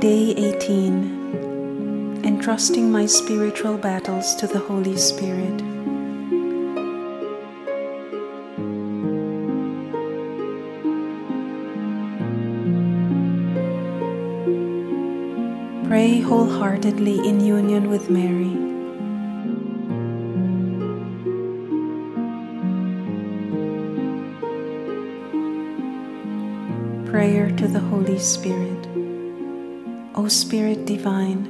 Day 18 Entrusting my spiritual battles to the Holy Spirit. Pray wholeheartedly in union with Mary. Prayer to the Holy Spirit. O Spirit divine,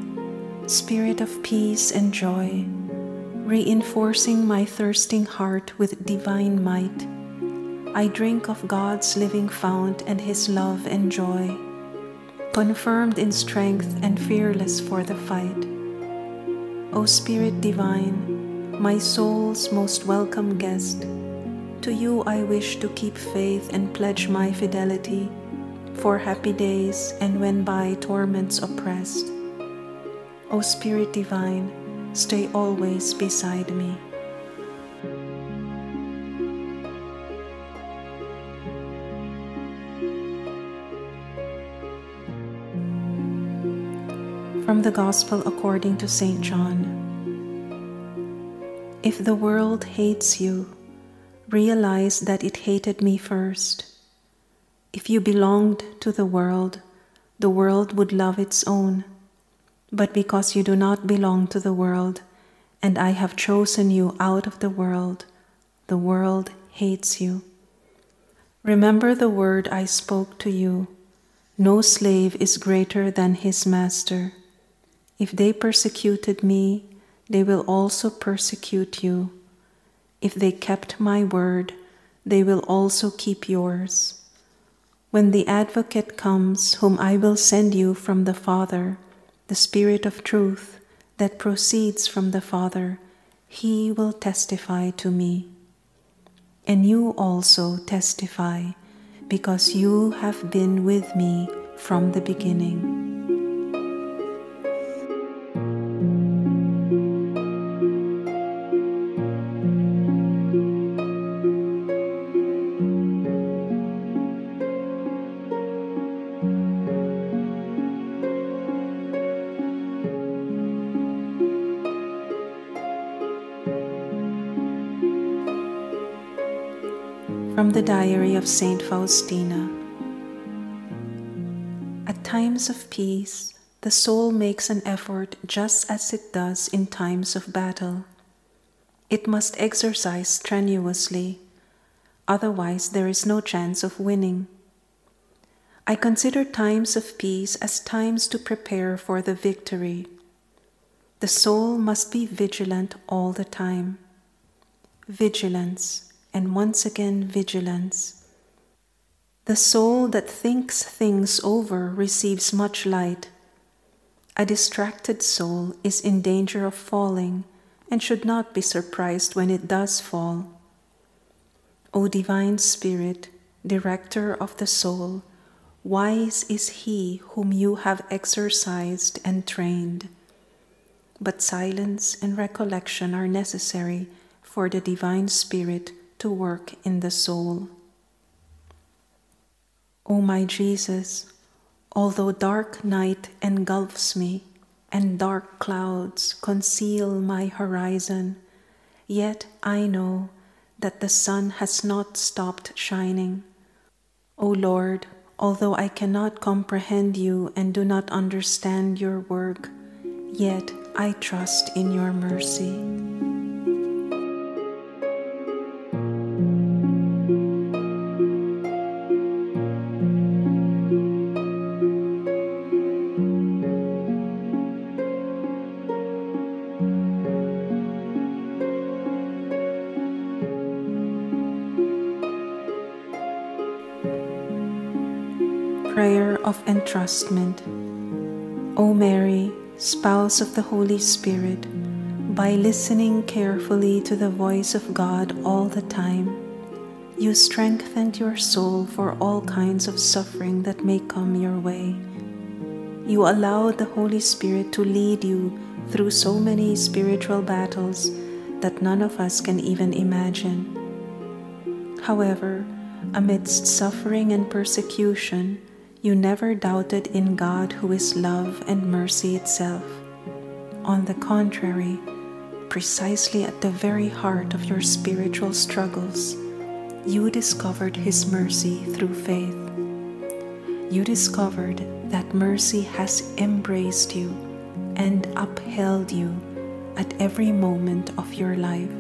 Spirit of peace and joy, reinforcing my thirsting heart with divine might, I drink of God's living fount and His love and joy, confirmed in strength and fearless for the fight. O Spirit divine, my soul's most welcome guest, to you I wish to keep faith and pledge my fidelity for happy days and when by torments oppressed. O Spirit divine, stay always beside me. From the Gospel according to St. John. If the world hates you, realize that it hated me first. If you belonged to the world, the world would love its own. But because you do not belong to the world, and I have chosen you out of the world, the world hates you. Remember the word I spoke to you No slave is greater than his master. If they persecuted me, they will also persecute you. If they kept my word, they will also keep yours. When the Advocate comes, whom I will send you from the Father, the Spirit of truth that proceeds from the Father, he will testify to me. And you also testify, because you have been with me from the beginning. From the Diary of Saint Faustina At times of peace, the soul makes an effort just as it does in times of battle. It must exercise strenuously, otherwise, there is no chance of winning. I consider times of peace as times to prepare for the victory. The soul must be vigilant all the time. Vigilance and once again vigilance. The soul that thinks things over receives much light. A distracted soul is in danger of falling and should not be surprised when it does fall. O Divine Spirit, Director of the soul, wise is he whom you have exercised and trained. But silence and recollection are necessary for the Divine Spirit to work in the soul. O my Jesus, although dark night engulfs me and dark clouds conceal my horizon, yet I know that the sun has not stopped shining. O Lord, although I cannot comprehend you and do not understand your work, yet I trust in your mercy. Prayer of Entrustment. O Mary, spouse of the Holy Spirit, by listening carefully to the voice of God all the time, you strengthened your soul for all kinds of suffering that may come your way. You allowed the Holy Spirit to lead you through so many spiritual battles that none of us can even imagine. However, amidst suffering and persecution, you never doubted in God who is love and mercy itself. On the contrary, precisely at the very heart of your spiritual struggles, you discovered His mercy through faith. You discovered that mercy has embraced you and upheld you at every moment of your life.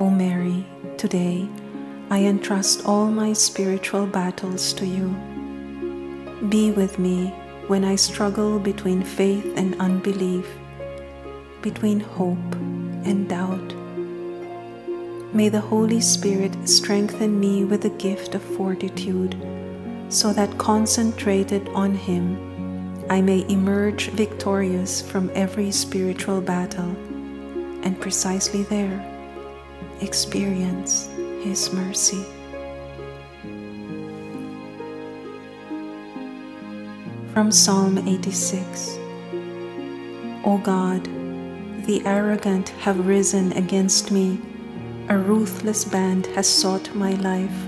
O Mary, today I entrust all my spiritual battles to you. Be with me when I struggle between faith and unbelief, between hope and doubt. May the Holy Spirit strengthen me with the gift of fortitude, so that concentrated on Him, I may emerge victorious from every spiritual battle, and precisely there, experience His mercy. From Psalm 86 O God, the arrogant have risen against me, a ruthless band has sought my life.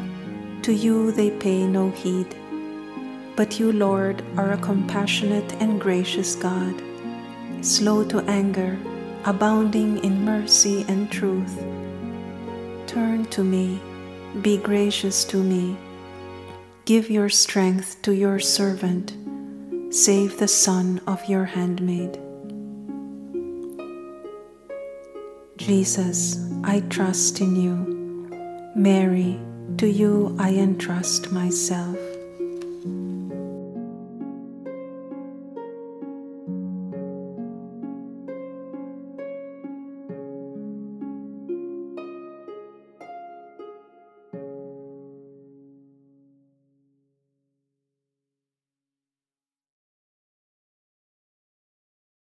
To you they pay no heed. But you, Lord, are a compassionate and gracious God, slow to anger, abounding in mercy and truth Turn to me, be gracious to me. Give your strength to your servant. Save the son of your handmaid. Jesus, I trust in you. Mary, to you I entrust myself.